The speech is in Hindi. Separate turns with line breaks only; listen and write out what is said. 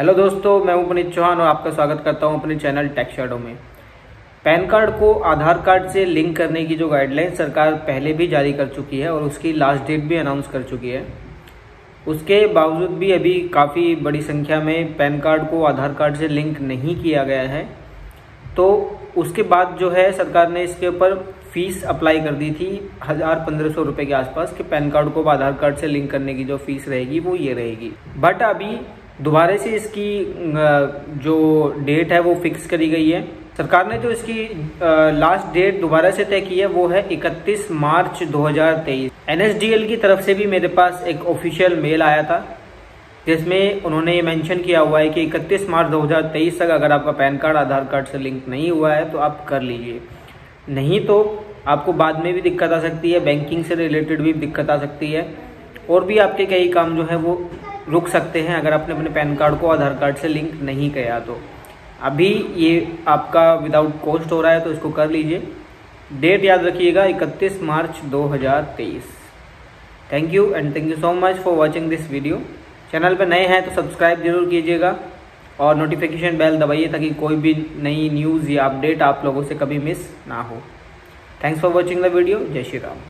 हेलो दोस्तों, मैं हूँ पुनीत चौहान और आपका स्वागत करता हूँ अपने चैनल टेक शेडो में। पैन कार्ड को आधार कार्ड से लिंक करने की जो गाइडलाइन सरकार पहले भी जारी कर चुकी है और उसकी लास्ट डेट भी अनाउंस कर चुकी है। उसके बावजूद भी अभी काफ़ी बड़ी संख्या में पैन कार्ड को आधार कार्ड से लिंक नहीं किया गया है। तो उसके बाद जो है, सरकार ने इसके ऊपर फ़ीस अप्लाई कर दी थी हज़ार पंद्रह सौ रुपये के आसपास कि पैन कार्ड को आधार कार्ड से लिंक करने की जो फ़ीस रहेगी वो ये रहेगी। बट अभी दोबारा से इसकी जो डेट है वो फिक्स करी गई है। सरकार ने जो इसकी लास्ट डेट दोबारा से तय की है, वो है 31 मार्च 2023 एनएसडीएल की तरफ़ से भी मेरे पास एक ऑफिशियल मेल आया था, जिसमें उन्होंने ये मेंशन किया हुआ है कि 31 मार्च 2023 तक अगर आपका पैन कार्ड, आधार कार्ड से लिंक नहीं हुआ है तो आप कर लीजिए। नहीं तो आपको बाद में भी दिक्कत आ सकती है बैंकिंग से रिलेटेड भी दिक्कत आ सकती है, और भी आपके कई काम जो है वो रुक सकते हैं अगर आपने अपने पैन कार्ड को आधार कार्ड से लिंक नहीं किया तो। अभी ये आपका विदाउट कॉस्ट हो रहा है तो इसको कर लीजिए। डेट याद रखिएगा 31 मार्च 2023 thank you and thank you so much for watching this video channel पर नए हैं तो सब्सक्राइब ज़रूर कीजिएगा और नोटिफिकेशन बेल दबाइए ताकि कोई भी नई न्यूज़ या अपडेट आप लोगों से कभी मिस ना हो। Thanks for watching the video जय श्री राम।